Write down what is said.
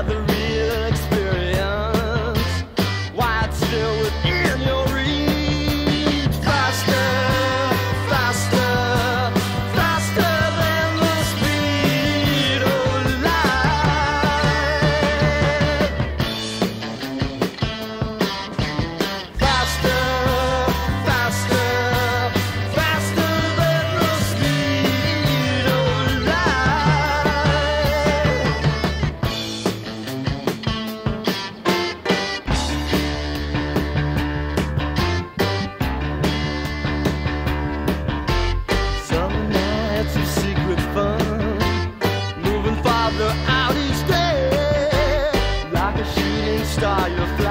Ride star, you're